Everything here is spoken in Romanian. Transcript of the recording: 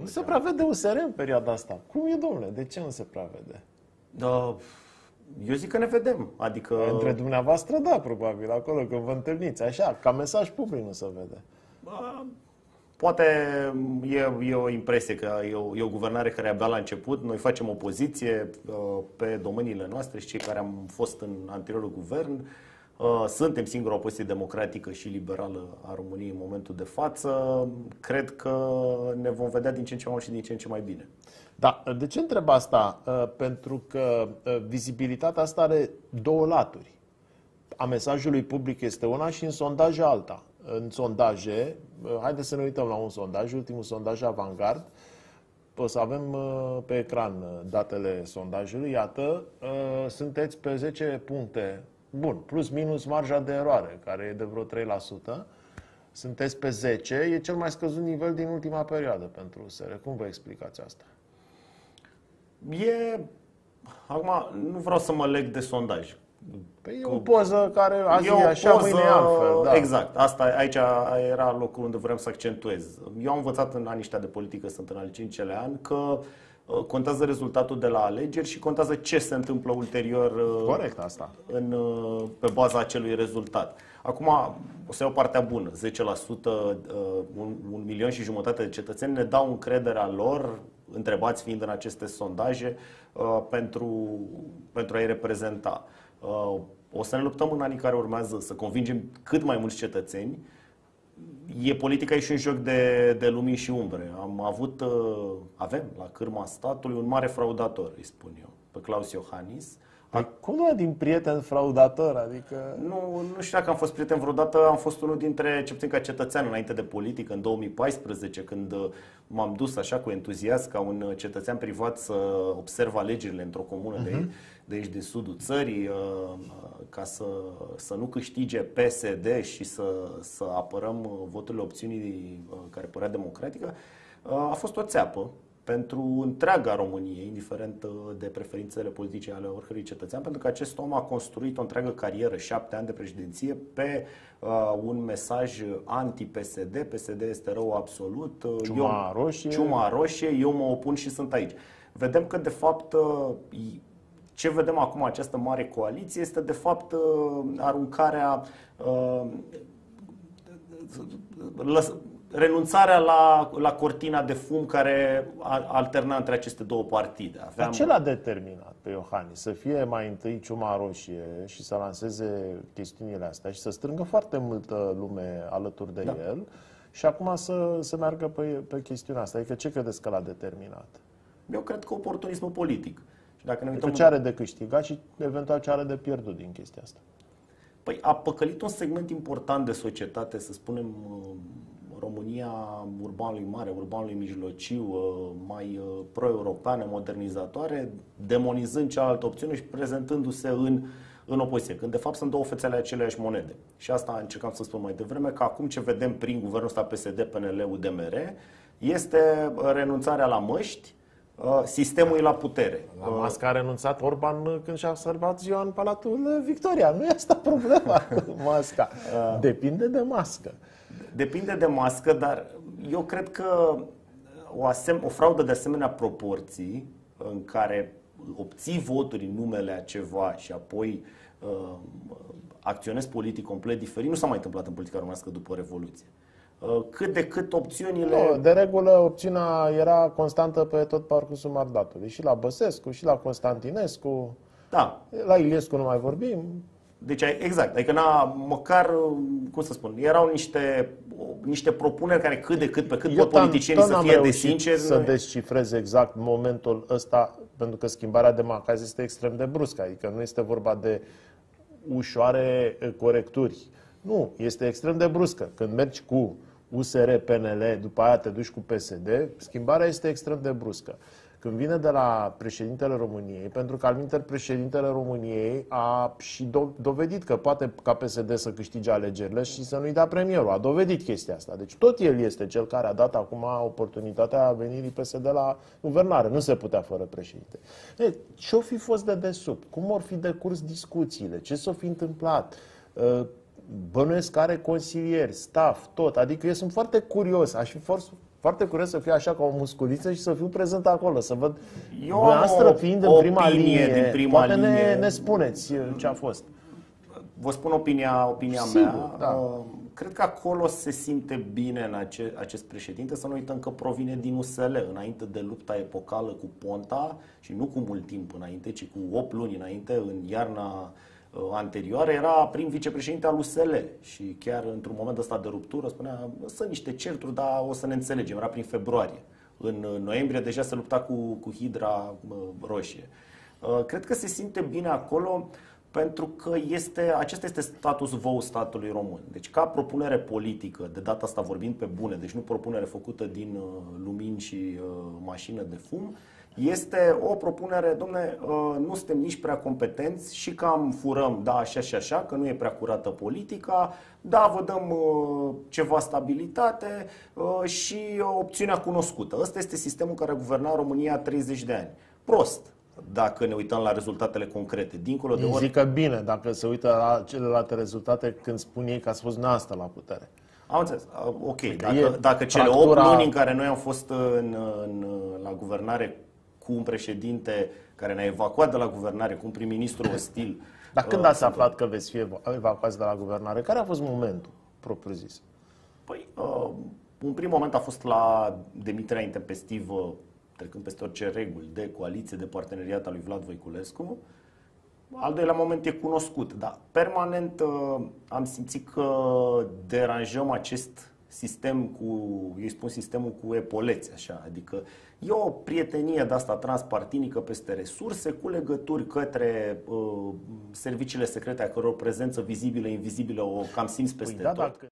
Nu se prea vede USR în perioada asta. Cum e, domnule? De ce nu se prea vede? Da, eu zic că ne vedem. Adică... Între dumneavoastră, da, probabil, acolo când vă întâlniți. Așa, ca mesaj public nu se vede. Ba, Poate e, e o impresie că e o, e o guvernare care abia la început. Noi facem opoziție uh, pe domeniile noastre și cei care am fost în anteriorul guvern. Uh, suntem singura opoziție democratică și liberală a României în momentul de față. Cred că ne vom vedea din ce în ce mai mult și din ce în ce mai bine. Da, de ce întreb asta? Uh, pentru că vizibilitatea asta are două laturi. A mesajului public este una și în sondaj alta în sondaje, haideți să ne uităm la un sondaj, ultimul sondaj Avangard, o să avem uh, pe ecran uh, datele sondajului. Iată, uh, sunteți pe 10 puncte. Bun, plus minus marja de eroare, care e de vreo 3%. Sunteți pe 10, e cel mai scăzut nivel din ultima perioadă pentru USR. Cum vă explicați asta? E... Acum, nu vreau să mă leg de sondaj. Păi e o poză care azi e, o așa, poză, mâine altfel. Da. Exact. Asta, aici era locul unde vreau să accentuez. Eu am învățat în anii ăștia de politică, sunt în al cincilea an, că uh, contează rezultatul de la alegeri și contează ce se întâmplă ulterior uh, Corect asta. În, uh, pe baza acelui rezultat. Acum, o să iau partea bună. 10%, un, un milion și jumătate de cetățeni ne dau încrederea lor, întrebați fiind în aceste sondaje, pentru, pentru a-i reprezenta. Uh, o să ne luptăm în anii care urmează să convingem cât mai mulți cetățeni. E politica e și un joc de, de lumini și umbre. Am avut, uh, avem la cârma statului un mare fraudator, îi spun eu, pe Claus Iohannis, Păi cum nu din prieten fraudator? Adică... Nu, nu știu dacă am fost prieten vreodată, am fost unul dintre, ce puțin ca cetățean înainte de politică, în 2014, când uh, m-am dus așa cu entuziasm ca un uh, cetățean privat să observ alegerile într-o comună uh-huh. de, mhm. de aici, de sudul țării, uh, ca să, să nu câștige PSD și să, să apărăm voturile opțiunii care părea democratică. A fost o țeapă pentru întreaga Românie, indiferent uh, de preferințele politice ale oricărui cetățean, pentru că acest om a construit o întreagă carieră, șapte ani de președinție, pe uh, un mesaj anti-PSD. PSD este rău absolut. Uh, ciuma eu, roșie. Ciuma roșie, eu mă opun și sunt aici. Vedem că, de fapt, uh, ce vedem acum, această mare coaliție, este, de fapt, aruncarea uh, renunțarea la, la cortina de fum care alterna între aceste două partide. Aveam... Dar ce l-a determinat pe Iohannis să fie mai întâi ciuma roșie și să lanseze chestiunile astea și să strângă foarte multă lume alături de da. el și acum să, să meargă pe, pe chestiunea asta? Adică ce credeți că l-a determinat? Eu cred că oportunismul politic. Și dacă ne uităm... ce are de câștigat și eventual ce are de pierdut din chestia asta? Păi a păcălit un segment important de societate, să spunem, România urbanului mare, urbanului mijlociu, uh, mai uh, pro-europeană, modernizatoare, demonizând cealaltă opțiune și prezentându-se în, în opoziție, când de fapt sunt două fețele aceleași monede. Și asta încercam să spun mai devreme, că acum ce vedem prin guvernul ăsta PSD, PNL, UDMR, este renunțarea la măști, uh, sistemul e la putere. La mască a renunțat Orban când și-a salvat ziua în Palatul Victoria. Nu e asta problema cu masca. Depinde de mască. Depinde de mască, dar eu cred că o, asem- o fraudă de asemenea proporții în care obții voturi în numele a ceva și apoi uh, acționezi politic complet diferit, nu s-a mai întâmplat în politica românească după Revoluție. Uh, cât de cât opțiunile... Nu, de regulă opțiunea era constantă pe tot parcursul mandatului. Și la Băsescu, și la Constantinescu. Da. La Iliescu nu mai vorbim. Deci, exact. Adică, na, măcar, cum să spun, erau niște, niște propuneri care cât de cât, pe cât pot politicienii să fie de sinceri. să descifrez exact momentul ăsta, pentru că schimbarea de macaz este extrem de bruscă. Adică nu este vorba de ușoare corecturi. Nu, este extrem de bruscă. Când mergi cu USR, PNL, după aia te duci cu PSD, schimbarea este extrem de bruscă când vine de la președintele României, pentru că al președintele României a și do- dovedit că poate ca PSD să câștige alegerile și să nu-i dea premierul. A dovedit chestia asta. Deci tot el este cel care a dat acum oportunitatea venirii PSD la guvernare. Nu se putea fără președinte. Ce-o fi fost de desubt? Cum or fi decurs discuțiile? Ce s-o fi întâmplat? Bănuiesc că are consilieri, staff, tot. Adică eu sunt foarte curios. Aș fi fost foarte curios să fiu așa ca o musculiță și să fiu prezent acolo, să văd Eu am noastră o fiind în prima opinie linie, din prima poate Ne, linie. ne spuneți uh, ce a fost. Vă spun opinia, opinia Sigur, mea. da. Uh, Cred că acolo se simte bine în ace- acest președinte, să nu uităm că provine din USL, înainte de lupta epocală cu Ponta și nu cu mult timp înainte, ci cu 8 luni înainte, în iarna uh, anterioară, era prim vicepreședinte al USL și chiar într-un moment ăsta de ruptură spunea sunt niște certuri, dar o să ne înțelegem, era prin februarie. În uh, noiembrie deja se lupta cu, cu Hidra uh, roșie. Uh, Cred că se simte bine acolo pentru că este, acesta este status quo statului român. Deci ca propunere politică, de data asta vorbind pe bune, deci nu propunere făcută din uh, lumini și uh, mașină de fum, este o propunere, domne, uh, nu suntem nici prea competenți și cam furăm, da, așa și așa, că nu e prea curată politica, da, vă dăm uh, ceva stabilitate uh, și opțiunea cunoscută. Ăsta este sistemul care a guvernat România 30 de ani. Prost, dacă ne uităm la rezultatele concrete. Dincolo de Îi ori... zic că bine dacă se uită la celelalte rezultate când spun ei că ați fost noastră la putere. Am înțeles. Uh, Ok, e dacă, dacă cele 8 fractura- luni în care noi am fost în, în, la guvernare cu un președinte care ne-a evacuat de la guvernare, cu un prim-ministru ostil... Dar când uh, ați aflat că veți fi evo- evacuați de la guvernare, care a fost momentul propriu-zis? Păi, uh, un prim moment a fost la demiterea intempestivă, trecând peste orice reguli, de coaliție, de parteneriat al lui Vlad Voiculescu. Al doilea moment e cunoscut, dar permanent uh, am simțit că deranjăm acest sistem cu, eu îi spun sistemul cu epoleți, așa, adică e o prietenie de asta transpartinică peste resurse, cu legături către uh, serviciile secrete a căror prezență vizibilă, invizibilă o cam simți peste Păi da, tot. dacă